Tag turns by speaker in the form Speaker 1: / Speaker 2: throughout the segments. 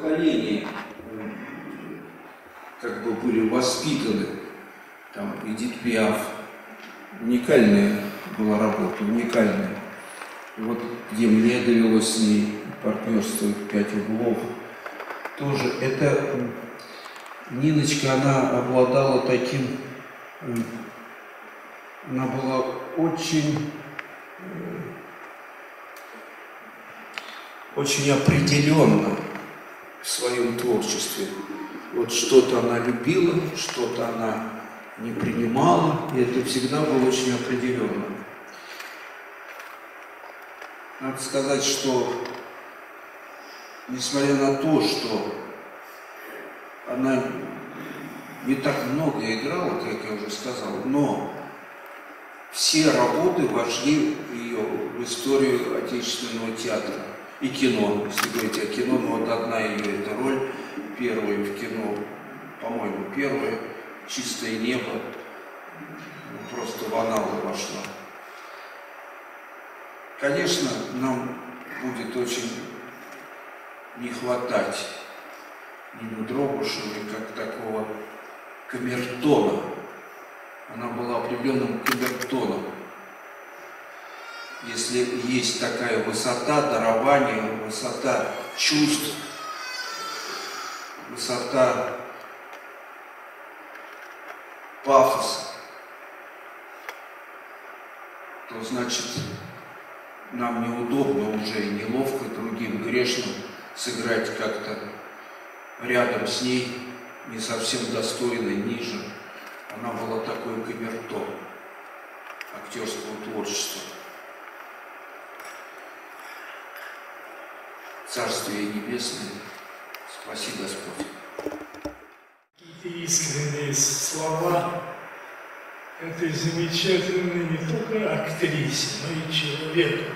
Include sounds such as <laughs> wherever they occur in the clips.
Speaker 1: поколение как бы были воспитаны. Там Эдит Пиаф, уникальная была работа, уникальная. Вот где мне довелось с ней партнерствовать «Пять углов», тоже это Ниночка, она обладала таким, она была очень, очень определенна в своем творчестве. Вот что-то она любила, что-то она не принимала, и это всегда было очень определенно. Надо сказать, что несмотря на то, что она не так много играла, как я уже сказал, но все работы вошли в ее в историю отечественного театра и кино. Если говорить о кино, ну вот одна ее эта роль, первая в кино, по-моему, первая, «Чистое небо», ну, просто в аналы вошла. Конечно, нам будет очень не хватать Нины Дробышевой как такого камертона. Она была определенным камертоном. Если есть такая высота дарования, высота чувств, высота пафоса, то значит нам неудобно уже и неловко другим грешным сыграть как-то рядом с ней, не совсем достойной, ниже. Она была такой камерто актерского творчества. Царствие Небесное, спаси Господь.
Speaker 2: Какие-то искренние слова этой замечательной не только актрисе, но и человеку.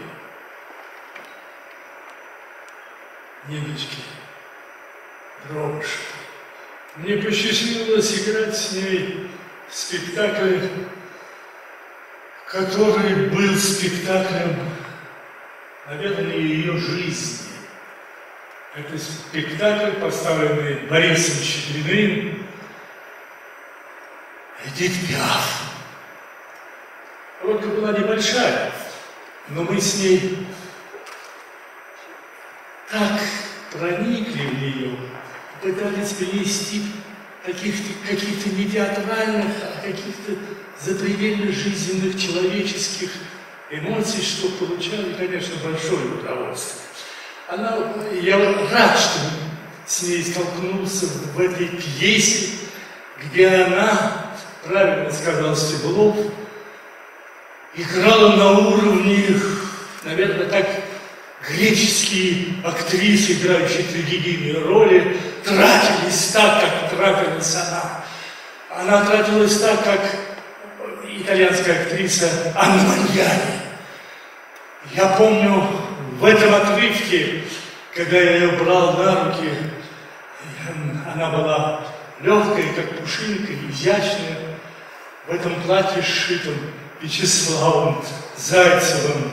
Speaker 2: Ниночке Дробышевой. Мне посчастливилось играть с ней в спектакле, который был спектаклем, наверное, ее жизни. Это спектакль, поставленный Борисом Щедриным, Эдит Пиаф. Роль была небольшая, но мы с ней так проникли в нее, пытались перенести каких-то, каких-то не театральных, а каких-то запредельно жизненных человеческих эмоций, что получали, конечно, большое удовольствие. Она, я рад, что с ней столкнулся в этой пьесе, где она, правильно сказал Стеблов, играла на уровне, наверное, так греческие актрисы, играющие трагедийные роли, тратились так, как тратилась она. Она тратилась так, как итальянская актриса Анна Маньяни. Я помню в этом отрывке, когда я ее брал на руки, она была легкая, как пушинка, изящная, в этом платье сшитом Вячеславом Зайцевым.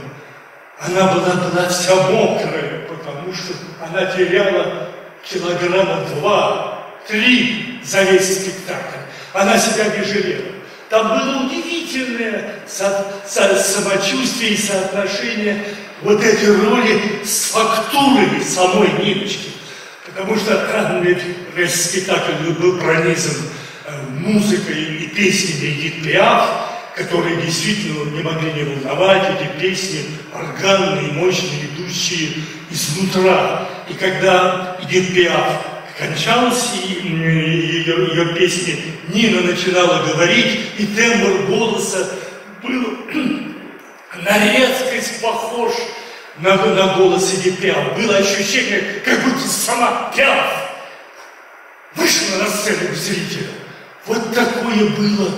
Speaker 2: Она была, была вся мокрая, потому что она теряла килограмма два, три за весь спектакль. Она себя не жалела. Там было удивительное самочувствие и соотношение вот этой роли с фактурой самой Ниночки. Потому что весь спектакль был пронизан э, музыкой и песнями Эдит Пиаф, которые действительно не могли не волновать, эти песни органные, мощные, идущие изнутра. И когда Эдит Пиаф кончалась, и ее, ее песни Нина начинала говорить, и тембр голоса был на резкость похож на, на голос Эдит Пиаф. Было ощущение, как будто сама Пиаф вышла на сцену зрителя. Вот такое было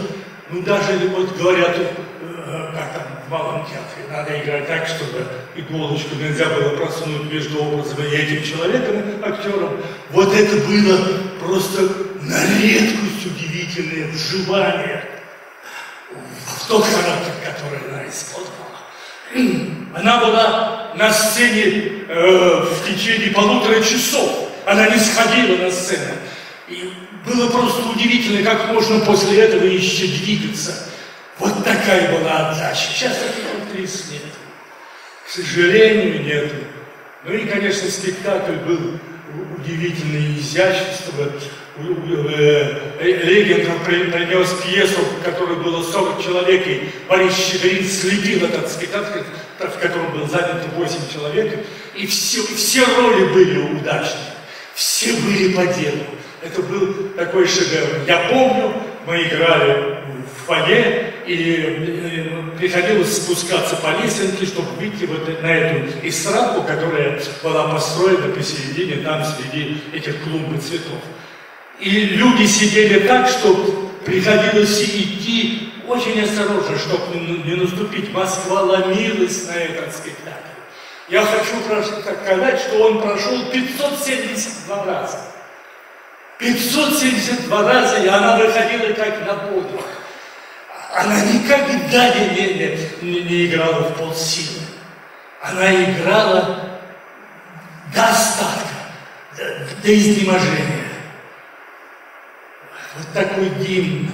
Speaker 2: ну, даже вот говорят, э, как там в малом театре, надо играть так, чтобы иголочку нельзя было просунуть между образом и этим человеком, актером. Вот это было просто на редкость удивительное вживание в тот характер, который она использовала. <clears throat> Она была на сцене э, в течение полутора часов. Она не сходила на сцену. И было просто удивительно, как можно после этого еще двигаться. Вот такая была отдача. Сейчас таких актрис нет. К сожалению, нет. Ну и, конечно, спектакль был удивительное изящество. Легендов принес пьесу, в которой было 40 человек, и Борис Щедрин слепил этот спектакль, в котором было занято 8 человек, и все, все роли были удачные, все были по делу. Это был такой шедевр. Я помню, мы играли в фойе, и приходилось спускаться по лесенке, чтобы выйти вот на эту эстраду, которая была построена посередине, там среди этих клумб и цветов. И люди сидели так, что приходилось идти очень осторожно, чтобы не наступить. Москва ломилась на этот спектакль. Я хочу сказать, что он прошел 572 раза. 572 раза, и она выходила как на воду. Она никогда не, не, не, играла в полсилы. Она играла до остатка, до, до изнеможения. Вот такой гимн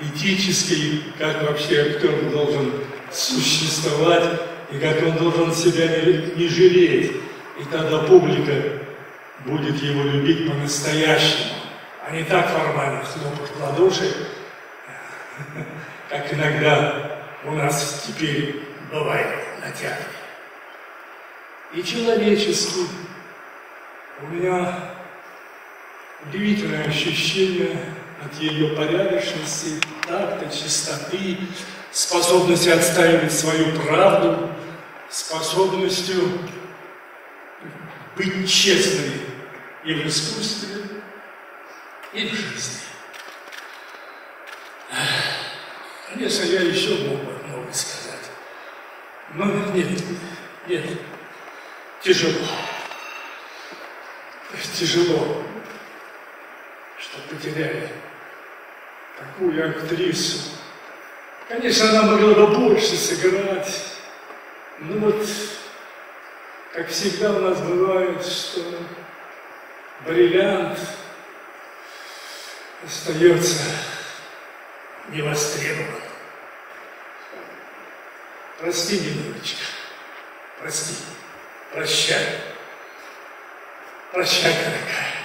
Speaker 2: этический, как вообще актер должен существовать, и как он должен себя не, не жалеть. И тогда публика будет его любить по-настоящему, а не так формально хлопать в ладоши, как иногда у нас теперь бывает на театре. И человеческий. У меня удивительное ощущение от ее порядочности, такта, чистоты, способности отстаивать свою правду, способностью быть честной и в искусстве, и в жизни. Конечно, я еще мог бы много сказать. Но нет, нет, тяжело. Тяжело, что потеряли такую актрису. Конечно, она могла бы больше сыграть. Но вот, как всегда у нас бывает, что бриллиант остается не востребован. Прости, Ниночка, прости, прощай, прощай, дорогая.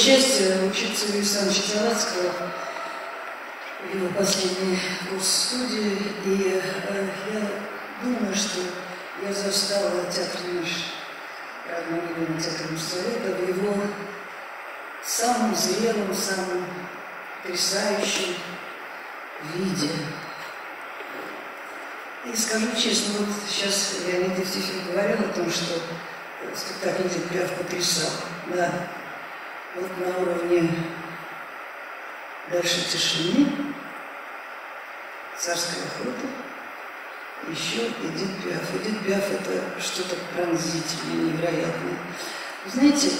Speaker 3: Большое счастье учиться у Александра Завадского его последний курс студии. И э, я думаю, что я застала театр наш, родной любимый театр Мусталета, в его самом зрелом, самом потрясающем виде. И скажу честно, вот сейчас Леонид Евтефьев говорил о том, что спектакль Дегтярев потрясал. Да. Вот на уровне дальше тишины, царского охота, еще Эдит Пиаф. Эдит Пиаф – это что-то пронзительное, невероятное. Вы знаете,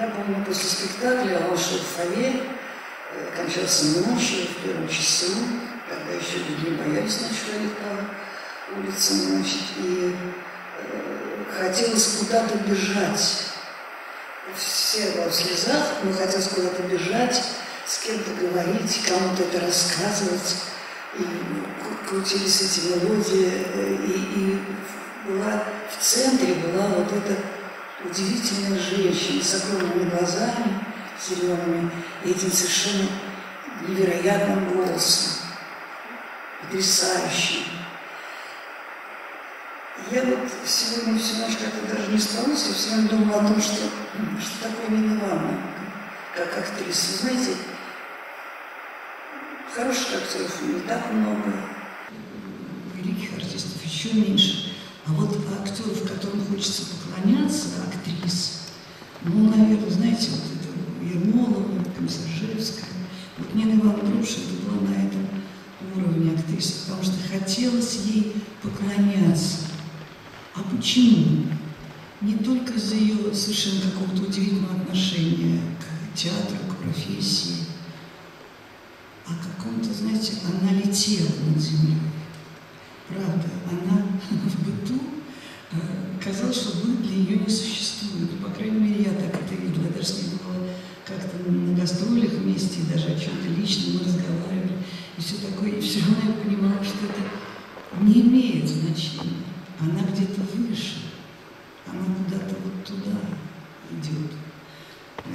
Speaker 3: я помню, после спектакля он шел в фойе, э, кончался ночью, в первом часу, когда еще люди боялись ночью по улицам, значит, и хотелось куда-то бежать. Все во слезах, но хотелось куда-то бежать, с кем-то говорить, кому-то это рассказывать. И крутились эти мелодии, и, и была в центре была вот эта удивительная женщина с огромными глазами, зелеными, и этим совершенно невероятным голосом, потрясающим. Я вот сегодня всю ночь как-то даже не спалась, я все время думала о том, что, что такое Нина Ивановна, как актриса. Знаете, хороших актеров не так много, великих артистов еще меньше. А вот актеров, которым хочется поклоняться, актрис, Ну, наверное, знаете, вот это Ермолова, Комиссаржевская. Вот Нина Ивановна это была на этом уровне актрисы, потому что хотелось ей поклоняться. А почему? Не только из-за ее совершенно какого-то удивительного отношения к театру, к профессии, а каком-то, знаете, она летела над землей. Правда, она <laughs> в быту э, казалось, что быт для нее не существует. По крайней мере, я так это видела. Я даже с ней бывала как-то на гастролях вместе, и даже о чем-то личном мы разговаривали. И все такое. И все равно я понимала, что это не имеет значения. Она где-то выше. Она куда-то вот туда идет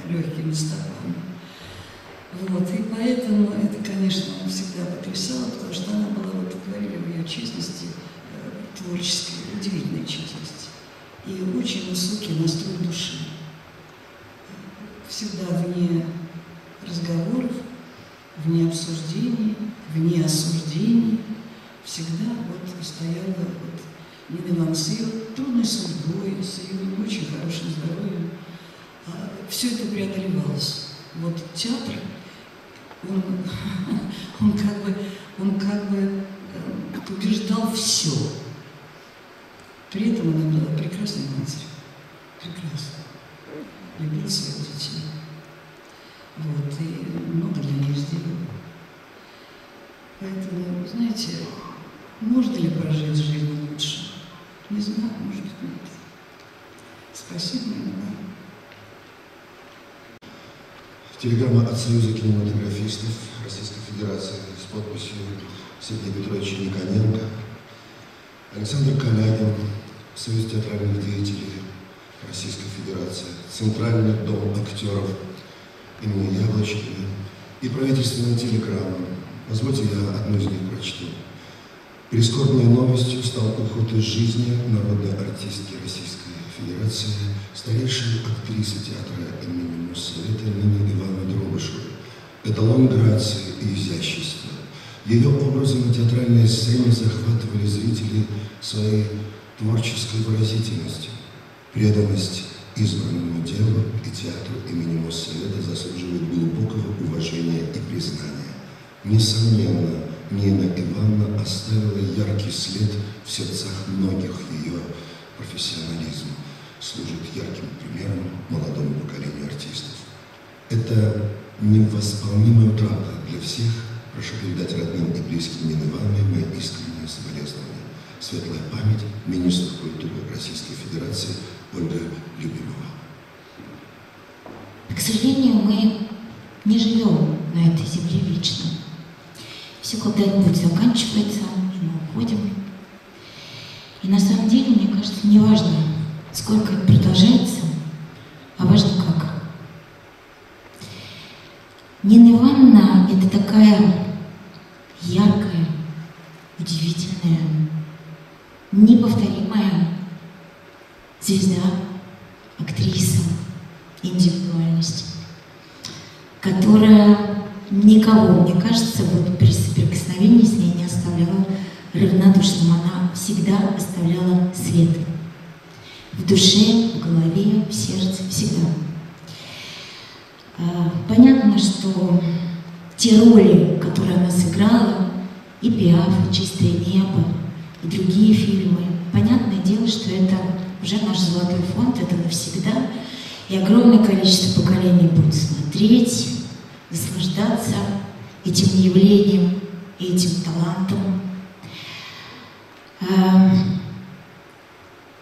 Speaker 3: легкими стопами. Вот, и поэтому это, конечно, всегда потрясало, потому что она была, вот говорили в ее честности, э, творческой, удивительной честности. И очень высокий настрой души. Всегда вне разговоров, вне обсуждений, вне осуждений. Всегда вот стояла вот С ее трудной судьбой, с ее не очень хорошим здоровьем. А все это преодолевалось. Вот театр он, <laughs> он как бы, он как бы э, побеждал все. При этом она была прекрасной матерью. Прекрасно. Любила своих детей. Вот, и много для них сделала. Поэтому, знаете, можно ли прожить жизнь лучше? Не знаю, может быть. Спасибо, иногда.
Speaker 4: Телеграмма от Союза кинематографистов Российской Федерации с подписью Сергея Петровича Никоненко, Александр Калянин, Союз театральных деятелей Российской Федерации, Центральный дом актеров имени Яблочкина и правительственная телеграмма. Позвольте, я одну из них прочту. Прискорбной новостью стал уход из жизни народной артистки Российской Федерации, старейшей актрисы театра имени Моссовета Нины Ивановны Дробышевой, эталон грации и изящества. Ее образы на театральной сцене захватывали зрителей своей творческой выразительностью. Преданность избранному делу и театру имени Моссовета заслуживает глубокого уважения и признания. Несомненно, Нина Ивановна оставила яркий след в сердцах многих ее профессионализма служит ярким примером молодому поколению артистов. Это невосполнимая утрата для всех. Прошу передать родным и близким Нины Ивановне мои искренние соболезнования. Светлая память министру культуры Российской Федерации Ольга Любимова.
Speaker 5: К сожалению, мы не живем на этой земле вечно. Все когда-нибудь заканчивается, мы уходим. И на самом деле, мне кажется, неважно, сколько это продолжается, а важно как. Нина Ивановна – это такая яркая, удивительная, неповторимая звезда, актриса, индивидуальность, которая никого, мне кажется, вот при соприкосновении с ней не оставляла равнодушным. Она всегда оставляла свет в душе, в голове, в сердце, всегда. А, понятно, что те роли, которые она сыграла, и «Пиаф», и «Чистое небо», и другие фильмы, понятное дело, что это уже наш золотой фонд, это навсегда, и огромное количество поколений будет смотреть, наслаждаться этим явлением, этим талантом. Эм,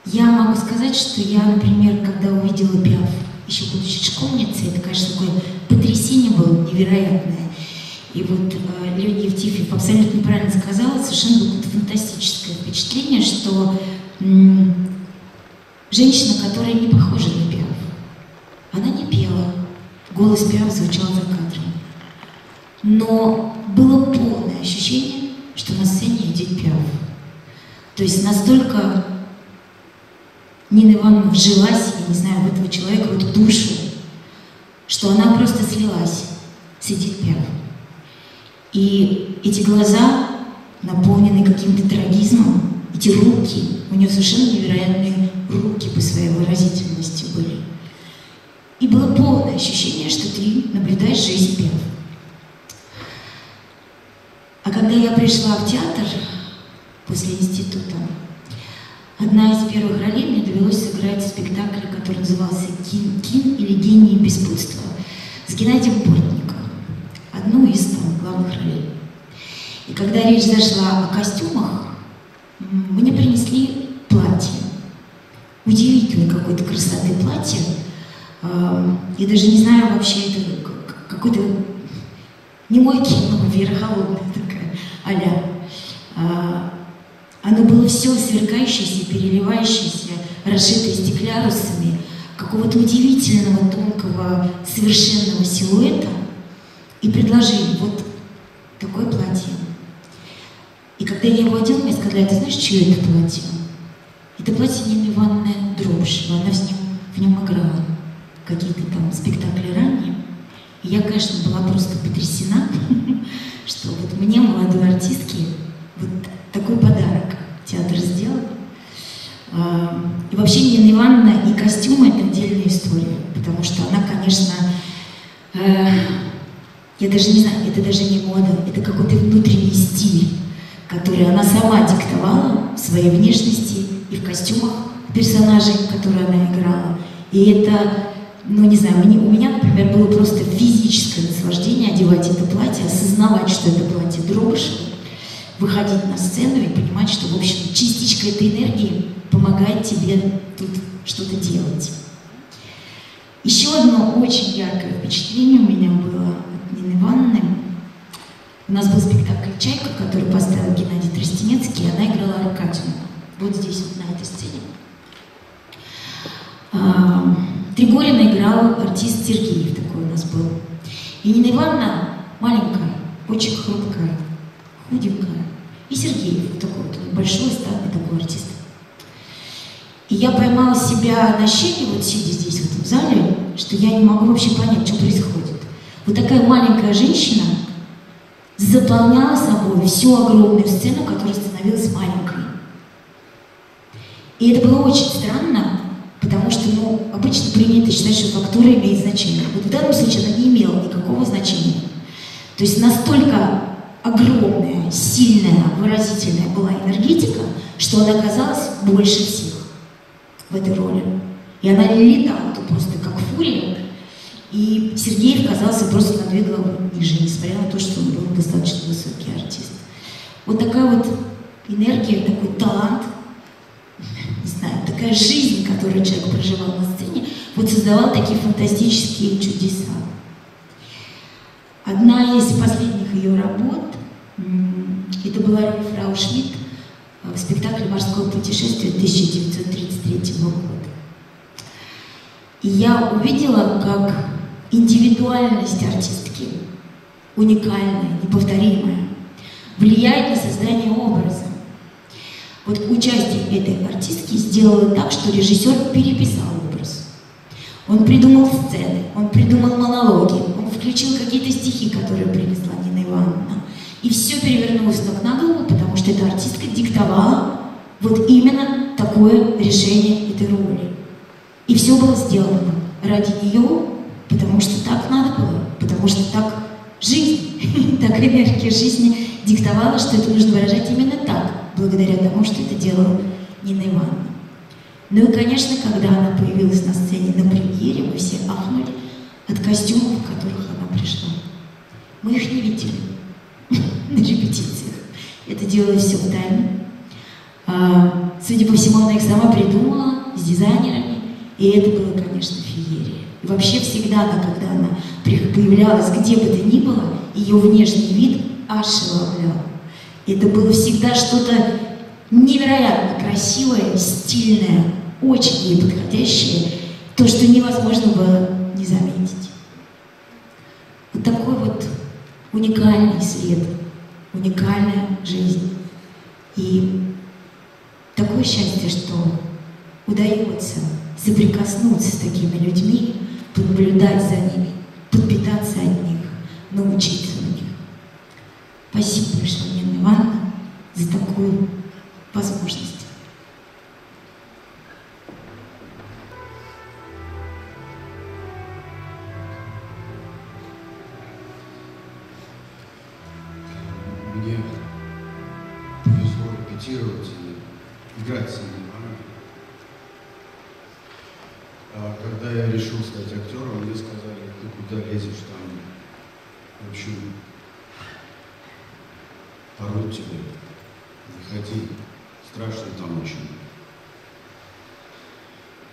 Speaker 5: я могу сказать, что я, например, когда увидела Пиаф, еще будучи школьницей, это, конечно, такое потрясение было невероятное. И вот э, Леонид Евтифьев абсолютно правильно сказал, совершенно было фантастическое впечатление, что женщина, которая не похожа на Пиаф, она не пела, голос Пиаф звучал за кадром. Но было полное ощущение, что на сцене идет Пиаф. То есть настолько Нина Ивановна вжилась, я не знаю, в этого человека, в эту душу, что она просто слилась с Эдит Пиаф. И эти глаза, наполненные каким-то трагизмом, эти руки, у нее совершенно невероятные руки по своей выразительности были. И было полное ощущение, что ты наблюдаешь жизнь Пиаф. Когда я пришла в театр после института, одна из первых ролей мне довелось сыграть в спектакле, который назывался «Кин, Кин или гений беспутства» с Геннадием Портником, одну из там, главных ролей. И когда речь зашла о костюмах, мне принесли платье. Удивительной какой-то красоты платье. Я даже не знаю вообще, это какой-то не мой кино, Вера Холодная такая, аля. А, оно было все сверкающееся, переливающееся, расшитое стеклярусами, какого-то удивительного, тонкого, совершенного силуэта. И предложили вот такое платье. И когда я его одела, мне сказали, а ты знаешь, чье это платье? Это платье Нины Ивановны Дробышева, она в нем, в нем играла какие-то там спектакли ранее. Я, конечно, была просто потрясена, <laughs> что вот мне, молодой артистке, вот такой подарок театр сделал. А, и вообще Нина Ивановна и костюмы – это отдельная история, потому что она, конечно, э, я даже не знаю, это даже не мода, это какой-то внутренний стиль, который она сама диктовала в своей внешности и в костюмах персонажей, которые она играла. И это ну, не знаю, мне, у меня, например, было просто физическое наслаждение одевать это платье, осознавать, что это платье Дробышева, выходить на сцену и понимать, что, в общем, частичка этой энергии помогает тебе тут что-то делать. Еще одно очень яркое впечатление у меня было от Нины Ивановны. У нас был спектакль «Чайка», который поставил Геннадий Тростенецкий, и она играла Аркадию. Вот здесь, вот на этой сцене. Тригорина играл артист Сергеев, такой у нас был. И Нина Ивановна маленькая, очень хрупкая, худенькая. И Сергеев такой вот, большой, статный такой артист. И я поймала себя на щеке, вот сидя здесь, в этом зале, что я не могу вообще понять, что происходит. Вот такая маленькая женщина заполняла собой всю огромную сцену, которая становилась маленькой. И это было очень странно, Потому что, ну, обычно принято считать, что фактура имеет значение. Вот в данном случае она не имела никакого значения. То есть настолько огромная, сильная, выразительная была энергетика, что она казалась больше всех в этой роли. И она летала тут просто как фурия. И Сергеев казался просто на две головы ниже, несмотря на то, что он был достаточно высокий артист. Вот такая вот энергия, такой талант – не знаю, такая жизнь, которую человек проживал на сцене, вот создавал такие фантастические чудеса. Одна из последних ее работ, это была роль Фрау Шмидт в спектакле «Морское путешествие» 1933 года. И я увидела, как индивидуальность артистки, уникальная, неповторимая, влияет на создание образа. Вот участие этой артистки сделало так, что режиссер переписал образ. Он придумал сцены, он придумал монологи, он включил какие-то стихи, которые принесла Нина Ивановна. И все перевернулось ног на голову, потому что эта артистка диктовала вот именно такое решение этой роли. И все было сделано ради нее, потому что так надо было, потому что так жизнь, <laughs> так энергия жизни диктовала, что это нужно выражать именно так благодаря тому, что это делала Нина Ивановна. Ну и, конечно, когда она появилась на сцене на премьере, мы все ахнули от костюмов, в которых она пришла. Мы их не видели <laughs> на репетициях. Это делалось все в тайне. А, судя по всему, она их сама придумала с дизайнерами, и это было, конечно, феерия. И вообще всегда, когда она появлялась где бы то ни было, ее внешний вид ошеломлял. Это было всегда что-то невероятно красивое, стильное, очень ей подходящее, то, что невозможно было не заметить. Вот такой вот уникальный свет, уникальная жизнь. И такое счастье, что удается соприкоснуться с такими людьми, понаблюдать за ними, подпитаться от них, научиться. Спасибо большое, Елена Ивановна, за такую возможность.
Speaker 6: Мне повезло репетировать играть с а когда я решил стать актером, мне сказали, ты куда лезешь там? В общем, порой тебе, выходи, страшно там очень.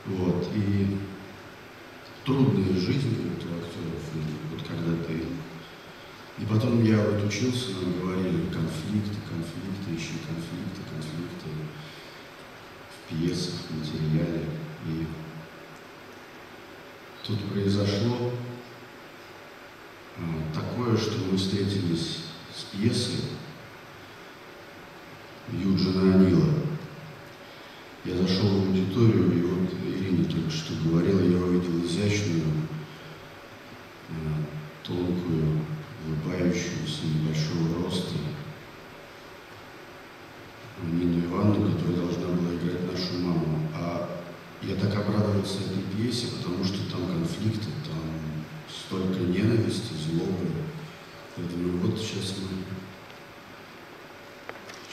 Speaker 6: Вот, и трудная жизнь, говорит, у актеров, и вот когда ты... И потом я вот учился, нам говорили конфликты, конфликты, ищи конфликты, конфликты в пьесах, в материале. И тут произошло а, такое, что мы встретились с пьесой Юджина Анила. Я зашел в аудиторию, и вот Ирина только что говорила, я увидел изящную, а, тонкую, улыбающуюся, небольшого роста Нину Ивановну, которая должна была играть нашу маму. А я так обрадовался этой пьесе, потому что там конфликты, там столько ненависти, злобы. Я думаю, вот сейчас мы,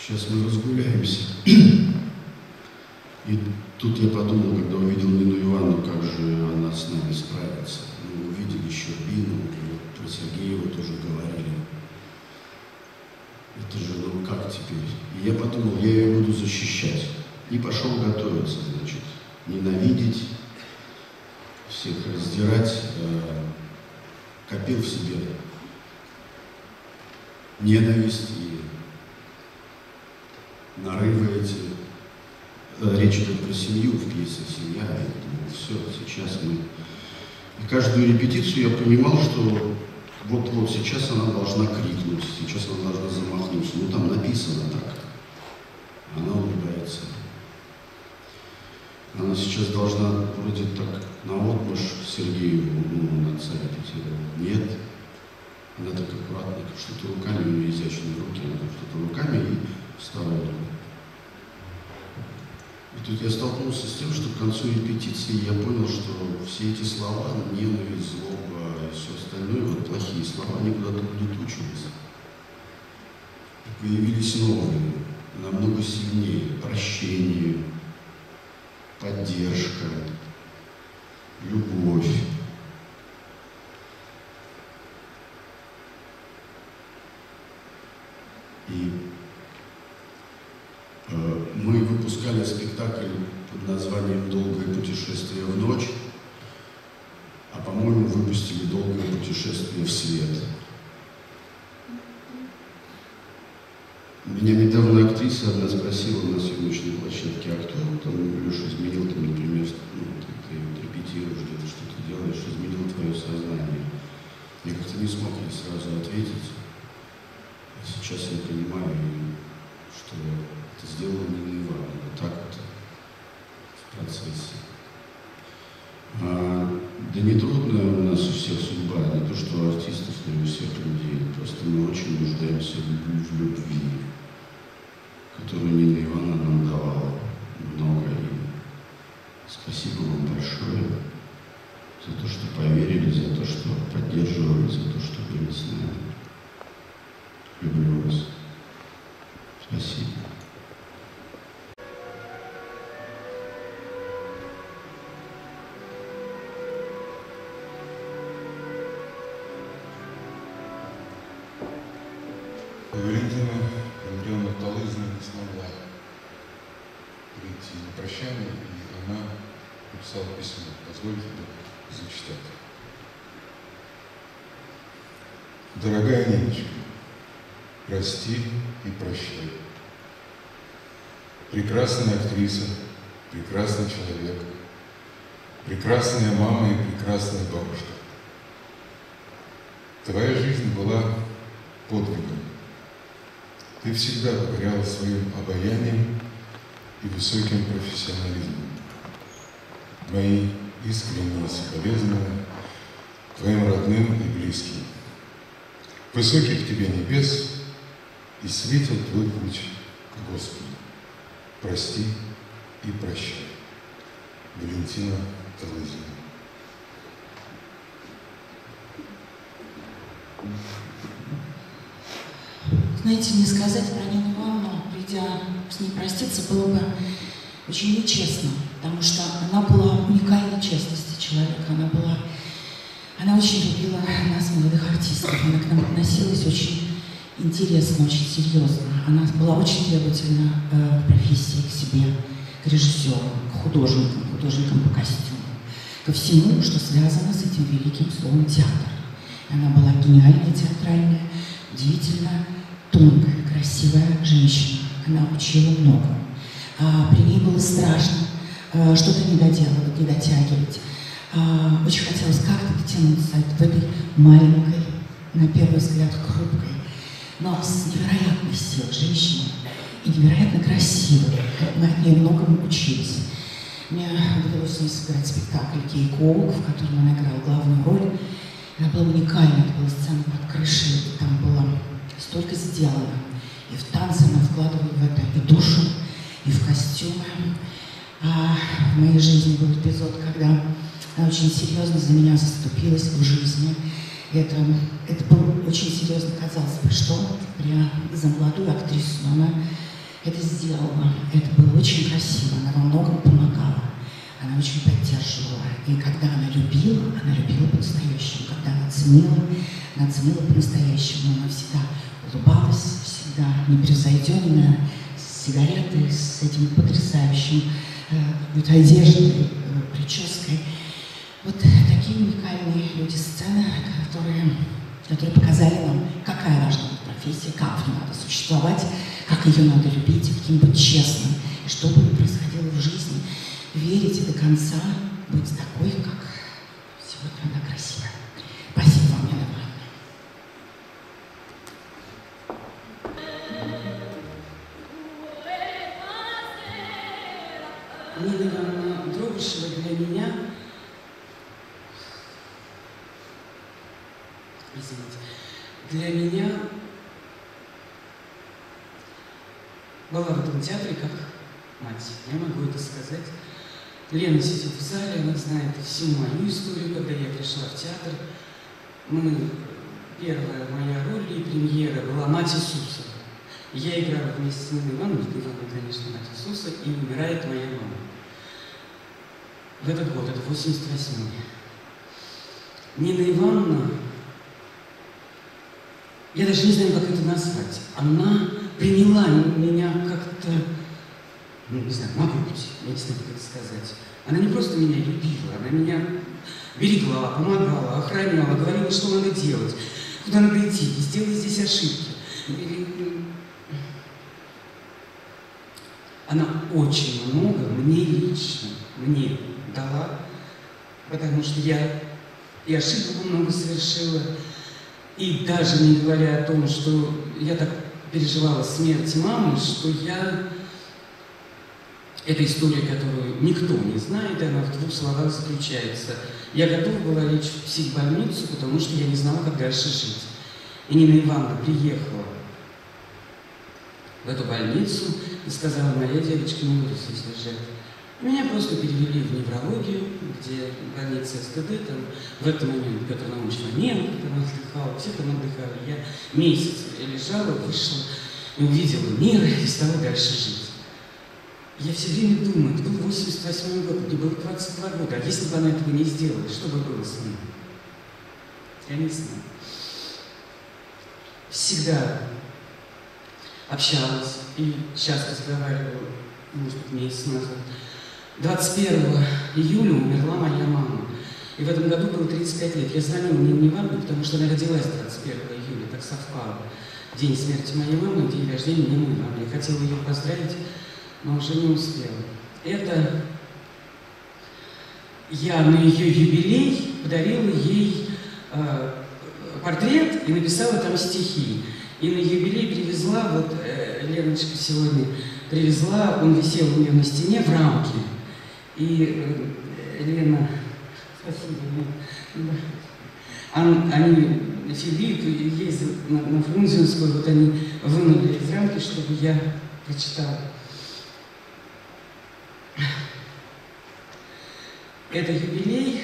Speaker 6: сейчас мы разгуляемся. И тут я подумал, когда увидел Нину Ивановну, как же она с нами справится. Мы увидели еще Бину, про Сергеева тоже говорили. Это же, ну как теперь? И я подумал, я ее буду защищать. И пошел готовиться, значит, ненавидеть, всех раздирать, э, копил в себе ненависть и нарывы эти. Э, речь идет про семью в пьесе «Семья». Я думал, все, сейчас мы... И каждую репетицию я понимал, что вот-вот сейчас она должна крикнуть, сейчас она должна замахнуться. Ну там написано так. Она улыбается. Она сейчас должна вроде так на отмышь Сергею, ну, отца репетировала. Нет. Она так аккуратно, что-то руками, у нее изящные руки, она что-то руками и вставила. И тут я столкнулся с тем, что к концу репетиции я понял, что все эти слова, ненависть, злоба и все остальное, вот плохие слова, они куда-то улетучились. Появились новые, намного сильнее, прощение, поддержка, любовь. И э, мы выпускали спектакль под названием «Долгое путешествие в ночь», а, по-моему, выпустили «Долгое путешествие в свет». Меня недавно актриса одна спросила на съемочной площадке, а кто там, Леша, изменил, там, например, ну, ты, ты репетируешь где-то, что ты делаешь, изменил твое сознание. Я как-то не смог ей сразу ответить. А сейчас я понимаю, что это сделала Нина Ивановна. Вот так вот в процессе. А, да не трудная у нас у всех судьба, не то что у артистов, но и у всех людей. Просто мы очень нуждаемся в любви которую Нина Ивановна нам давала много. И спасибо вам большое за то, что поверили, за то, что поддерживали, за то, что были с нами. Люблю вас.
Speaker 7: Прекрасная актриса, прекрасный человек, прекрасная мама и прекрасная бабушка. Твоя жизнь была подвигом. Ты всегда покоряла своим обаянием и высоким профессионализмом. Мои искренние соболезнования твоим родным и близким. Высоких тебе небес и светил твой путь к Господу. Прости и прощай. Валентина Талызина.
Speaker 8: Знаете, не сказать про Нину Ивановну, придя с ней проститься было бы очень нечестно, потому что она была уникальной честности человека, она была, она очень любила нас, молодых артистов, она к нам относилась очень интересно, очень серьезно. Она была очень требовательна э, к профессии, к себе, к режиссеру, к художникам, художникам по костюму, ко всему, что связано с этим великим словом театр. Она была гениальная театральная, удивительно тонкая, красивая женщина. Она учила много. А, при ней было страшно а, что-то не доделывать, не дотягивать. А, очень хотелось как-то дотянуться в этой маленькой, на первый взгляд, хрупкой, но с невероятной силой женщине и невероятно красивой. Мы от нее многому учились. Мне довелось с ней сыграть спектакль «Кейкоук», в котором она играла главную роль. Она была уникальна, это была сцена под крышей, там было столько сделано. И в танце она вкладывала в это и душу, и в костюмы. А в моей жизни был эпизод, когда она очень серьезно за меня заступилась в жизни. Это, это было очень серьезно, казалось бы, что я за молодую актрису, но она это сделала. Это было очень красиво, она во многом помогала. Она очень поддерживала. И когда она любила, она любила по-настоящему. Когда она ценила, она ценила по-настоящему. Она всегда улыбалась, всегда непревзойденная, с сигаретой, с этим потрясающим э, одеждой, э, прической. Вот такие уникальные люди сцены, которые, которые показали нам, какая важна профессия, как в ней надо существовать, как ее надо любить, каким быть честным, и что бы ни происходило в жизни, верить до конца, быть такой, как сегодня она красивая. Спасибо вам, Яна Ивановна.
Speaker 9: Нина Ивановна Дробышева для меня, извините, для меня была в этом театре как мать. Я могу это сказать. Лена сидит в зале, она знает всю мою историю, когда я пришла в театр. Мы, первая моя роль и премьера была «Мать Иисуса». Я играла вместе с Ниной Ивановной, Нина Ивановна, конечно, мать Иисуса, и умирает моя мама. В этот год, это 88-й. Нина Ивановна, я даже не знаю, как это назвать, она приняла меня как-то, ну, не знаю, могу быть, я не знаю, как это сказать. Она не просто меня любила, она меня берегла, помогала, охраняла, говорила, что надо делать, куда надо идти, не сделай здесь ошибки. Она очень много мне лично, мне дала, потому что я и ошибок много совершила, и даже не говоря о том, что я так переживала смерть мамы, что я... Это история, которую никто не знает, и она в двух словах заключается. Я готова была лечь в психбольницу, потому что я не знала, как дальше жить. И Нина Ивановна приехала в эту больницу и сказала, моя девочка не будет здесь лежать. Меня просто перевели в неврологию, где больница СТД, там в этот момент Петр Наумович Фоменко там отдыхал, все там отдыхали. Я месяц лежала, вышла и увидела мир, и стала дальше жить. Я все время думаю, это был 88 год, мне было 22 года, а если бы она этого не сделала, что бы было с ней? Я не знаю. Всегда общалась и сейчас разговаривала, может быть, месяц назад. 21 июля умерла моя мама. И в этом году было 35 лет. Я звонила Нине Ивановне, потому что она родилась 21 июля, так совпало. День смерти моей мамы, день рождения Нины Ивановны. Я хотела ее поздравить, но уже не успела. Это я на ее юбилей подарила ей э, портрет и написала там стихи. И на юбилей привезла, вот э, Леночка сегодня привезла, он висел у нее на стене в рамке. И э, Лена, спасибо, Лена, Ан, они, Филипп ездил на, на Фрунзенскую, вот они вынули из рамки, чтобы я прочитала. Это юбилей,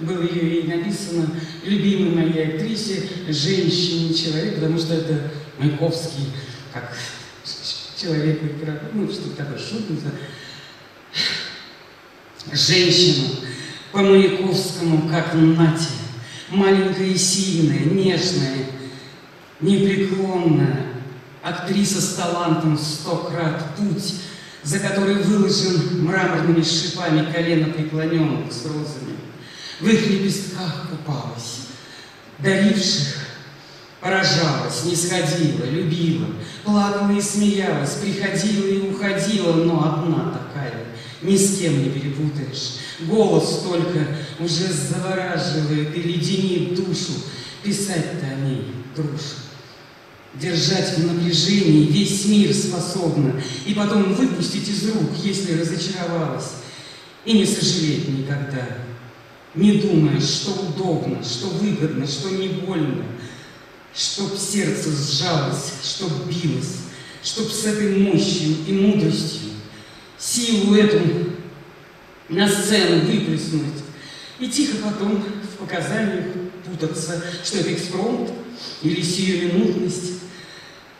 Speaker 9: было и написано любимой моей актрисе, женщине, человек, потому что это Маяковский, как человеку играть, ну, что такое, шутка, женщину по Маяковскому, как Нате, маленькая и сильная, нежная, непреклонная, актриса с талантом сто крат путь, за который выложен мраморными шипами колено преклоненных с розами. В их лепестках купалась, даривших поражалась, не сходила, любила, плакала и смеялась, приходила и уходила, но одна такая, ни с кем не перепутаешь. Голос только уже завораживает и леденит душу, писать-то о ней дружу. Держать в напряжении весь мир способна, и потом выпустить из рук, если разочаровалась, и не сожалеть никогда, не думая, что удобно, что выгодно, что не больно, чтоб сердце сжалось, чтоб билось, чтоб с этой мощью и мудростью силу эту на сцену выплеснуть и тихо потом в показаниях путаться, что это экспромт или сиюминутность.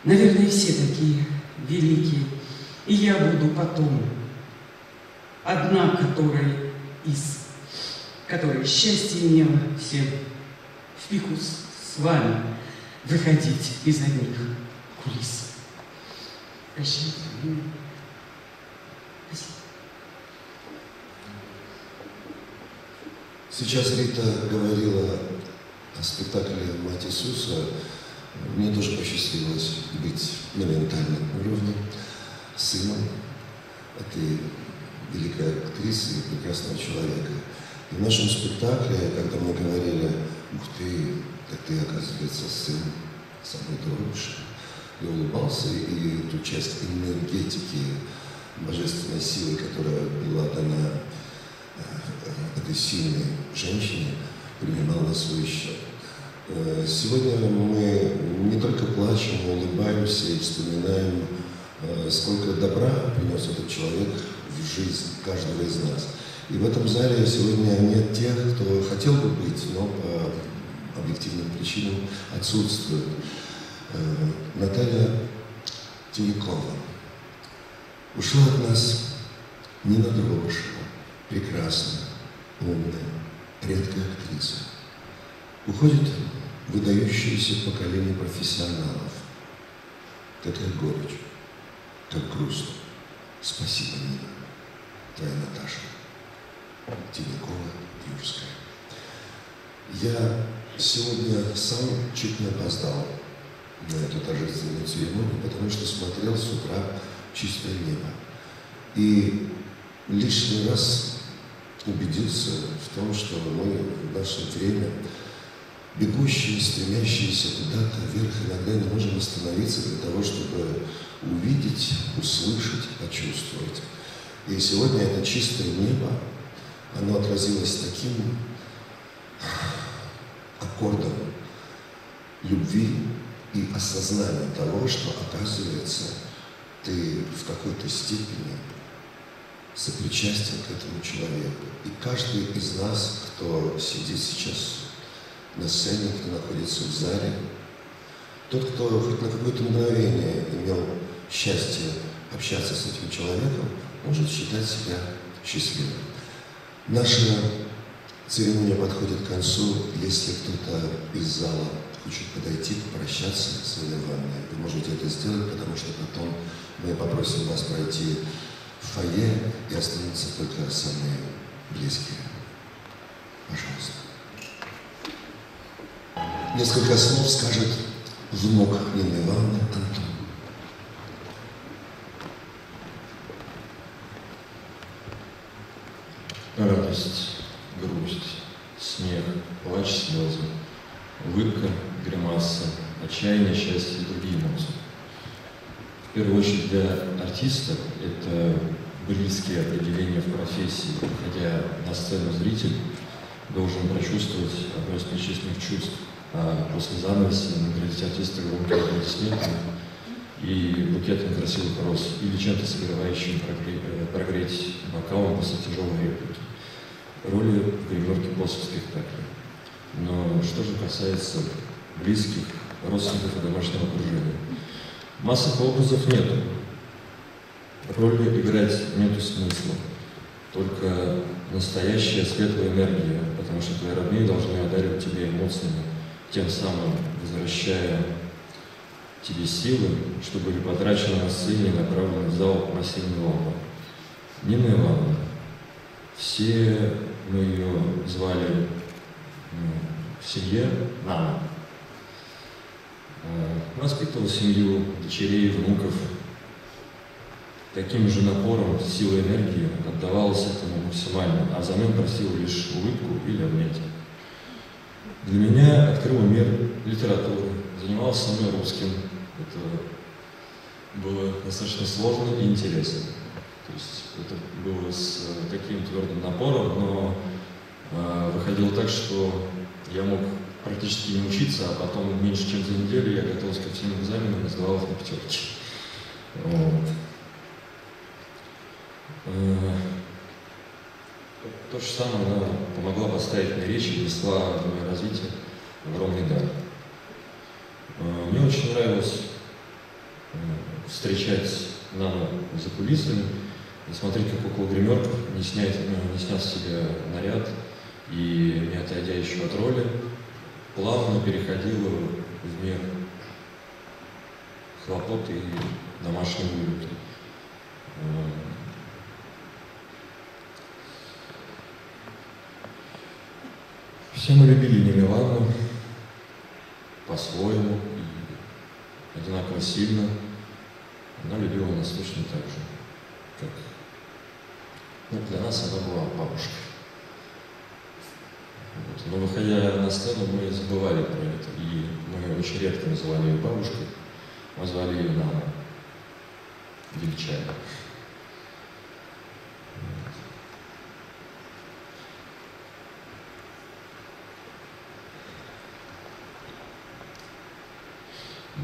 Speaker 9: Наверное, все такие великие. И я буду потом одна, которая из, которой счастье имела всем в пику с, вами выходить из одних кулис. Прощайте. Спасибо.
Speaker 4: Сейчас Рита говорила о спектакле «Мать Иисуса». Мне тоже посчастливилось быть на ментальном уровне сыном этой великой актрисы и прекрасного человека. И в нашем спектакле, когда мы говорили, ух ты, так ты, оказывается, сын самой дружи, я улыбался, и ту часть энергетики, божественной силы, которая была дана этой сильной женщине, принимал на свой счет. Э, сегодня мы не только плачем, улыбаемся и вспоминаем, э, сколько добра принес этот человек в жизнь каждого из нас. И в этом зале сегодня нет тех, кто хотел бы быть, но по объективным причинам отсутствует. Наталья Тинякова ушла от нас ненадолго, прекрасная, умная, редкая актриса. Уходит выдающееся поколение профессионалов. Какая горечь, как грустно. Спасибо, Нина, твоя Наташа, Тинякова, Юрская. Я сегодня сам чуть не опоздал на эту торжественную церемонию, потому что смотрел с утра чистое небо. И лишний раз убедиться в том, что мы в наше время, бегущие, стремящиеся куда-то вверх, иногда не можем остановиться для того, чтобы увидеть, услышать, почувствовать. И сегодня это чистое небо, оно отразилось таким аккордом любви и осознания того, что, оказывается, ты в какой-то степени сопричастен к этому человеку. И каждый из нас, кто сидит сейчас на сцене, кто находится в зале, тот, кто хоть на какое-то мгновение имел счастье общаться с этим человеком, может считать себя счастливым. Наша церемония подходит к концу. Если кто-то из зала хочет подойти, попрощаться с Ивановной, вы можете это сделать, потому что потом мы попросим вас пройти фойе и останутся только самые близкие. Пожалуйста. Несколько слов скажет внук Нины Ивановны Антон.
Speaker 10: Радость, грусть, смех, плач, слезы, улыбка, гримаса, отчаяние, счастье и другие эмоции. В первую очередь для артиста это близкие определения в профессии. Выходя на сцену зритель должен прочувствовать одно из перечисленных чувств, а после занавеса наградить артиста громкими аплодисментами и букетом красивых роз или чем-то согревающим прогреть, прогреть бокалом после тяжелой реплики. Роли в гримерке после спектакля. Но что же касается близких, родственников и домашнего окружения. Массовых образов нет. Роли играть нету смысла. Только настоящая светлая энергия, потому что твои родные должны одаривать тебя эмоциями, тем самым возвращая тебе силы, что были потрачены на сцене и направлены в зал на сильную лампу. Нина Ивановна, все мы ее звали ну, в семье Нана. Э, Воспитывал семью, дочерей, внуков. Таким же напором, силой энергии отдавалась этому максимально, а взамен просил лишь улыбку или обнять. Для меня открыл мир литературы, занимался со мной русским. Это было достаточно сложно и интересно. То есть это было с таким твердым напором, но э, выходило так, что я мог практически не учиться, а потом меньше чем за неделю я готовился ко всем экзаменам и сдавал их на пятерки. Вот. Э, то же самое она помогла поставить мне речь и внесла в мое развитие огромный дар. Э, мне очень нравилось э, встречать Нану за кулисами и смотреть, как около гримерков, не, снять, не сняв с себя наряд и не отойдя еще от роли, плавно переходила в мир хлопот и домашней уюта. Все мы любили Нину Ивановну по-своему и одинаково сильно. Она любила нас точно так же, как ну, для нас она была бабушкой. Вот. Но выходя на сцену, мы забывали про это. И мы очень редко называли ее бабушкой. Мы звали ее Нана. Величайно.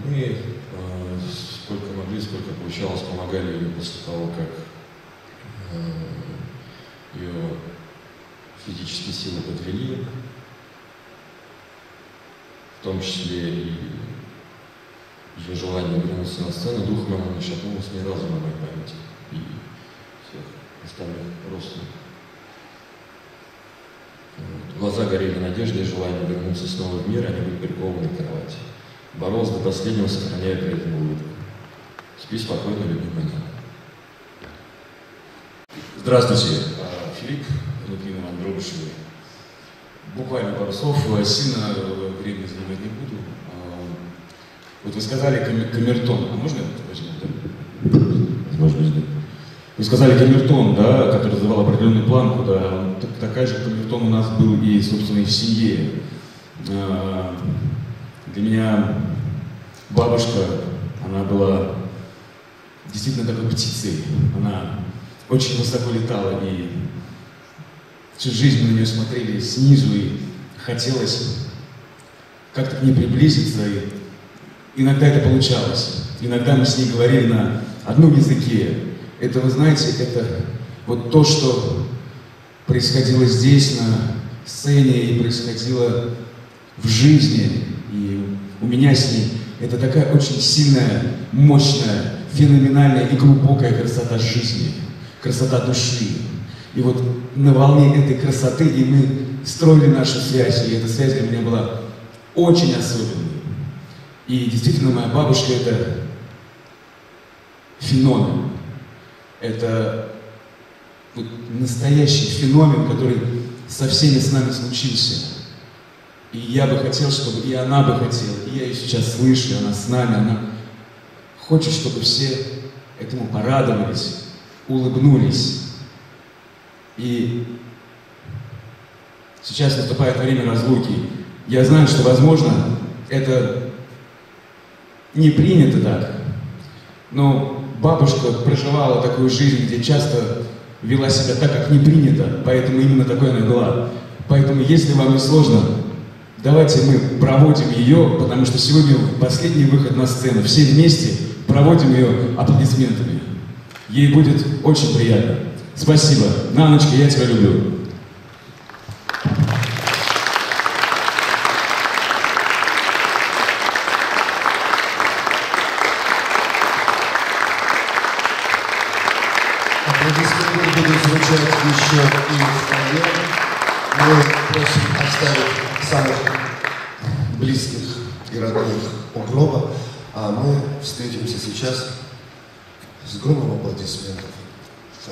Speaker 10: Мы э, сколько могли, сколько получалось, помогали ей после того, как э, ее физические силы подвели, в том числе и ее желание вернуться на сцену, духом она не шатнулась ни разу на моей памяти и всех остальных родственников. Вот. Глаза горели надеждой и желанием вернуться снова в мир, а не быть прикованной к кровати. Боролся до последнего, сохраняя при этом улыбку. Спи спокойно, любимый Нина.
Speaker 11: Здравствуйте, а, Филипп, Лукин Иван Дробышевый. Буквально пару слов, сильно времени занимать не буду. Вот вы сказали камер- камертон, а можно я возьму? Да? Возможно, да. Вы сказали камертон, да, который задавал определенную планку, да, он так- такая же камертон у нас был и, собственно, и в семье. Для меня бабушка, она была действительно такой птицей. Она очень высоко летала, и всю жизнь мы на нее смотрели снизу, и хотелось как-то к ней приблизиться, и иногда это получалось. Иногда мы с ней говорили на одном языке. Это, вы знаете, это вот то, что происходило здесь, на сцене, и происходило в жизни. И у меня с ней это такая очень сильная, мощная, феноменальная и глубокая красота жизни, красота души. И вот на волне этой красоты и мы строили нашу связь, и эта связь для меня была очень особенной. И действительно, моя бабушка – это феномен. Это вот настоящий феномен, который со всеми с нами случился. И я бы хотел, чтобы и она бы хотела, и я ее сейчас слышу, она с нами, она хочет, чтобы все этому порадовались, улыбнулись. И сейчас наступает время разлуки. Я знаю, что, возможно, это не принято так, но бабушка проживала такую жизнь, где часто вела себя так, как не принято, поэтому именно такой она была. Поэтому, если вам не сложно, давайте мы проводим ее, потому что сегодня последний выход на сцену. Все вместе проводим ее аплодисментами. Ей будет очень приятно. Спасибо. Наночка, я тебя люблю.
Speaker 4: будет звучать еще и в фойе. Мы просим оставить самых близких и родных у гроба, а мы встретимся сейчас. С громом аплодисментов. В